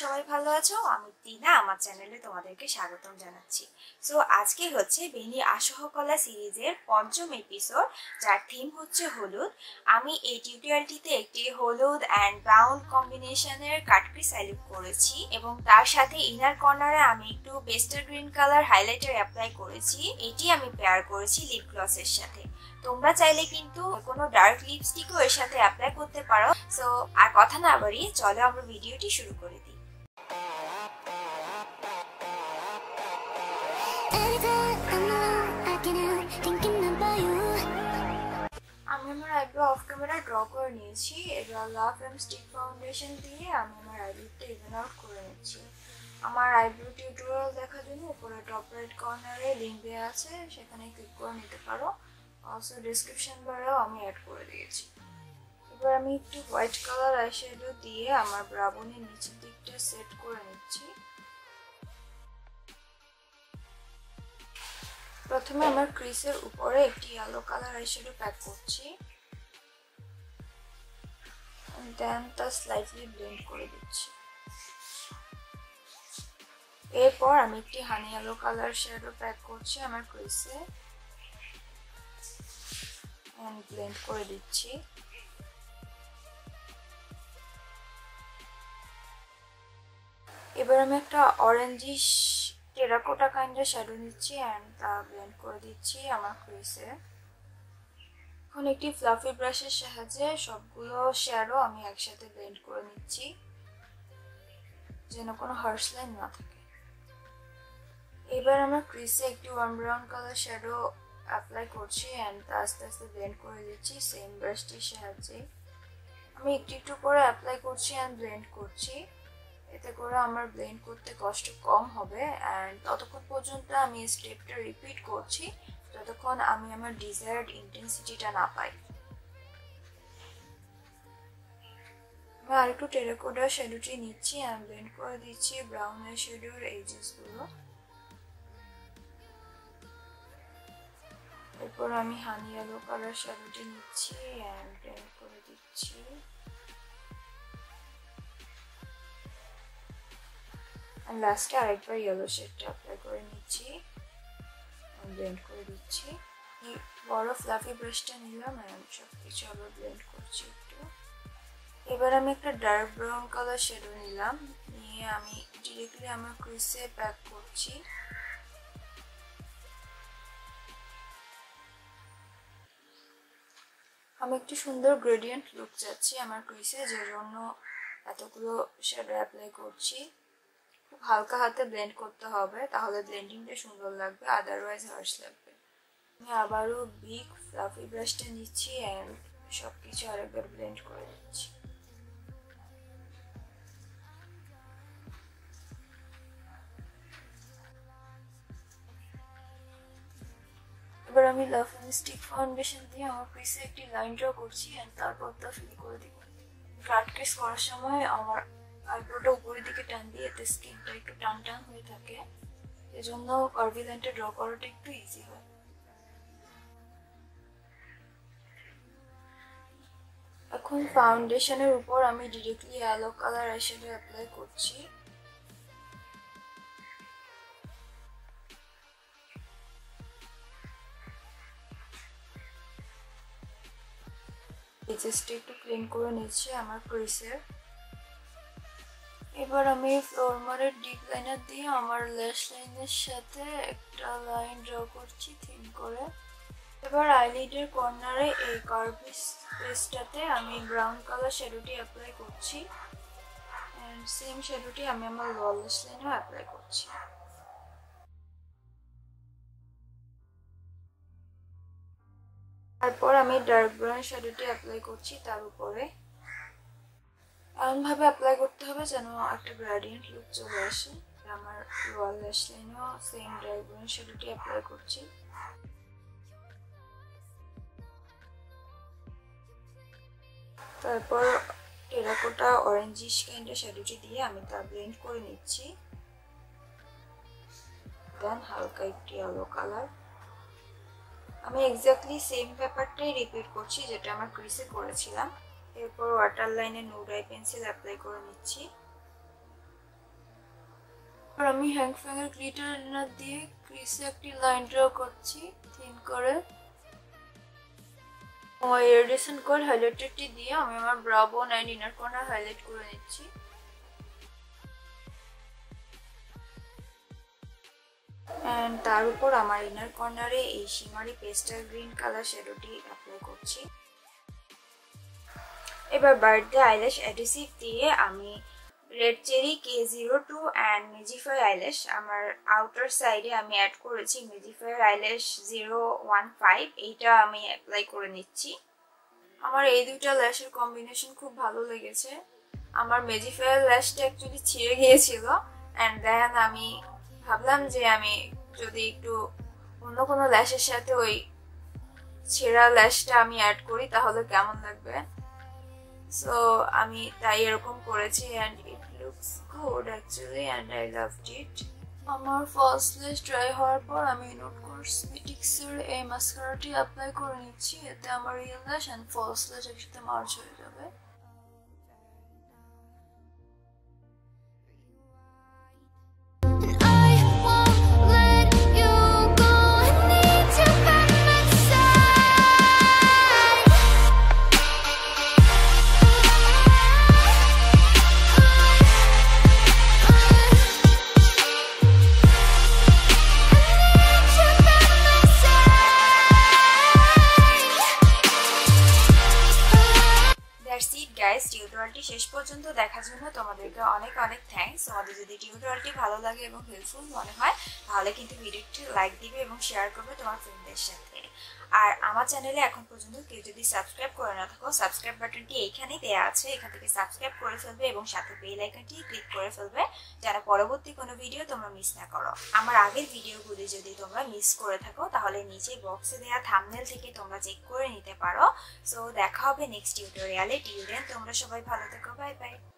সবাই ভালো আছো? আমি টিনা, আমার চ্যানেলে তোমাদেরকে স্বাগতম জানাচ্ছি। সো আজকে হচ্ছে বেনি আসহকলা সিরিজের পঞ্চম এপিসোড যার থিম হচ্ছে হলুদ। আমি এই টিউটোরিয়ালটিতে একটি হলুদ অ্যান্ড ব্রাউন কম্বিনেশনের কাটপি সাইলিপ করেছি এবং তার সাথে ইনার কর্নারে আমি একটু pastel green colour highlighter apply করেছি। এটি আমি পেয়ার করেছি লিপ গ্লসের সাথে। তোমরা চাইলে কিন্তু কোনো ডার্ক লিপস্টিকও এর সাথে অ্যাপ্লাই করতে পারো। সো আর কথা না বাড়িয়ে চলো আমরা ভিডিওটি শুরু করে দিই। আমি আমার আইব্রো অফ ক্যামেরা ড্র করে নিয়েছি, এবার লাভ এম স্টিক ফাউন্ডেশন দিয়ে আমি আমার আইব্রোটা ইভেন আউট করে নিচ্ছি। আমার আইব্রো টিউটোরিয়াল দেখার জন্য উপরে টপ রাইট কর্নারে লিঙ্ক দেওয়া আছে, সেখানে ক্লিক করে নিতে পারো। অলসো ডিসক্রিপশন বারেও আমি অ্যাড করে দিয়েছি। এবার আমি একটু হোয়াইট কালার আইশ্যাডো দিয়ে আমার ব্রাবনের নিচের দিকটা সেট করে নিচ্ছি। প্রথমে আমার ক্রিসের উপরে একটি ইয়েলো কালার আইশ্যাডো প্যাক করছি। দেন তা স্লাইটলি ব্লেন্ড করে দিচ্ছি। এরপর আমি একটি honey yellow colour shadow pack করছি আমার ক্রিসে। ব্লেন্ড করে দিচ্ছি। এবার আমি একটা অরেঞ্জিশ টেরাকোটা কাইন্ডের শ্যাডো নিচ্ছি অ্যান্ড তা ব্লেন্ড করে দিচ্ছি আমার ক্রিসে এখন একটি ফ্লাফি ব্রাশের সাহায্যে সবগুলো শ্যাডো আমি একসাথে ব্লেন্ড করে নিচ্ছি, যেন কোনো হার্স লাইন না থাকে। এবার আমার ক্রিসে একটি warm brown colour shadow apply করছি অ্যান্ড তা আস্তে আস্তে ব্লেন্ড করে দিচ্ছি সেম ব্রাশটির সাহায্যে। আমি একটু একটু করে অ্যাপ্লাই করছি অ্যান্ড ব্লেন্ড করছি। এতে করে আমার ব্লেন্ড করতে কষ্ট কম হবে অ্যান্ড ততক্ষণ পর্যন্ত আমি স্টেপটা রিপিট করছি, যতক্ষণ আমি আমার ডিজায়ার্ড ইন্টেন্সিটিটা না পাই। আমি আরেকটু টেরাকোডা শ্যাডোটি নিচ্ছি অ্যান্ড ব্লেন্ড করে দিচ্ছি ব্রাউনের শ্যাডোর এজেসগুলো এরপর আমি হানি ইয়েলো কালার শ্যাডোটি নিচ্ছি অ্যান্ড ব্লেন্ড করে দিচ্ছি। লাস্টে আরেকবার ইয়েলো শেডটা অ্যাপ্লাই করে নিচ্ছি। ব্লেন্ড করে দিচ্ছি। বড় ফ্লাফি ব্রাশটা নিলাম অ্যান্ড সব কিছু আবার ব্লেন্ড করছি একটু। এবার আমি একটা ডার্ক ব্রাউন কালার শেডো নিলাম। নিয়ে আমি ডিরেক্টলি আমার ক্রিসে প্যাক করছি। আমি একটু সুন্দর গ্রেডিয়েন্ট লুক চাচ্ছি আমার ক্রিসে যে জন্য এতগুলো শ্যাডো অ্যাপ্লাই করছি। খুব হালকা হাতে ব্লেন্ড করতে হবে, তাহলে ব্লেন্ডিংটা সুন্দর লাগবে আদারওয়াইজ হার্স লাগবে। আমি আবারও বিগ ফ্লাফি ব্রাশটা নিচ্ছি অ্যান্ড সব কিছু আরেকবার ব্লেন্ড করে দিচ্ছি এবার আমি লাভ স্টিক ফাউন্ডেশন দিয়ে আমার পিসে একটি লাইন ড্র করছি অ্যান্ড তারপর তা ফিল করে দিব। কাট কেস করার সময় আমার আইব্রোটা উপরের দিকে টান দিয়ে এতে স্কিনটা একটু টান টান হয়ে থাকে। এজন্য কার্ভি লাইনটা ড্র করাটা একটু ইজি হয়। এখন ফাউন্ডেশনের উপর আমি directly yellow colour eyeshadow apply করছি। এজেসটা একটু ক্লিন করে নিচ্ছি আমার ক্রিসের এবার আমি ফ্লোরমারের ডিপ লাইনার দিয়ে আমার লেস লাইনের সাথে একটা লাইন ড্র করছি থিন করে। এবার আইলিডের কর্নারে এই কার্ভিস পেস্টটাতে আমি ব্রাউন কালার শ্যাডোটি অ্যাপ্লাই করছি। অ্যান্ড সেম শ্যাডোটি আমি আমার ল্যাশ লাইনেও অ্যাপ্লাই করছি। তারপর আমি ডার্ক ব্রাউন শ্যাডোটি অ্যাপ্লাই করছি তার উপরে। এমনভাবে অ্যাপ্লাই করতে হবে যেন একটা গ্রাডিয়েন্ট লুক চলে আসে। আমার রোয়াল ল্যাশ লাইনেও সেম ডার্ক ব্রাউন অ্যাপ্লাই করছি। তারপর টেরাকোটা অরেঞ্জিশ কাইন্ডের শ্যাডোটি দিয়ে আমি তা ব্লেন্ড করে নিচ্ছি। দেন হালকা একটি আলো কালার আমি এক্স্যাক্টলি সেম ব্যাপারটাই রিপিট করছি যেটা আমার ক্রিসে করেছিলাম। এরপর ওয়াটার লাইনে নুড আই পেন্সিল অ্যাপ্লাই করে নিচ্ছি। আর আমি হ্যাং ফ্যাংয়ের গ্লিটার লাইনার দিয়ে ক্রিসে একটি লাইন ড্র করছি থিন করে। আমার ইরিডেশন কোড হাইলাইটারটি দিয়ে আমি আমার ব্রা বোন অ্যান্ড ইনার কর্নার হাইলাইট করে নিচ্ছি। অ্যান্ড তার উপর আমার ইনার কর্নারে এই শিমারি পেস্টাল গ্রিন কালার শ্যাডোটি অ্যাপ্লাই করছি। এবার বার্থডে আইল্যাশ অ্যাডিসিভ দিয়ে আমি রেড চেরি কে জিরো টু অ্যান্ড মেজিফাই আইল্যাশ আমার আউটার সাইডে আমি অ্যাড করেছি মেজিফাই আইল্যাশ জিরো ওয়ান ফাইভ এইটা আমি অ্যাপ্লাই করে নিচ্ছি। আমার এই দুইটা ল্যাশের কম্বিনেশন খুব ভালো লেগেছে। আমার মেজিফায়ার ল্যাশটা অ্যাকচুয়ালি ছিঁড়ে গিয়েছিল। অ্যান্ড দেন আমি ভাবলাম যে আমি যদি একটু অন্য কোনো ল্যাশের সাথে ওই ছেঁড়া ল্যাশটা আমি অ্যাড করি, তাহলে কেমন লাগবে? সো আমি তাই এরকম করেছি and it looks good actually and I love it আমার ফার্স্ট লেস ড্রাই হওয়ার পর আমি নোট কসমেটিক্সের এই মাস্কারাটি অ্যাপ্লাই করে নিচ্ছি, এতে আমার real lash and false lash একসাথে মার্চ হয়ে যাবে। শেষ পর্যন্ত দেখার জন্য তোমাদেরকে অনেক অনেক থ্যাঙ্কস তোমাদের যদি টিউটোরিয়ালটি ভালো লাগে এবং হেল্পফুল মনে হয়, তাহলে কিন্তু ভিডিওটি লাইক দিবে এবং শেয়ার করবে তোমার ফ্রেন্ডদের সাথে। আর আমার চ্যানেলে এখন পর্যন্ত কেউ যদি সাবস্ক্রাইব করে না থাকো সাবস্ক্রাইব বাটনটি এইখানেই দেওয়া আছে। এখান থেকে সাবস্ক্রাইব করে ফেলবে এবং সাথে বেল আইকনটি ক্লিক করে ফেলবে যেন পরবর্তী কোনো ভিডিও তোমরা মিস না করো। আমার আগের ভিডিওগুলি যদি তোমরা মিস করে থাকো, তাহলে নিচে বক্সে দেওয়া থামনেল থেকে তোমরা চেক করে নিতে পারো। সো দেখা হবে নেক্সট টিউটোরিয়ালে টিল দেন তোমরা সবাই ভালো Go Bye bye.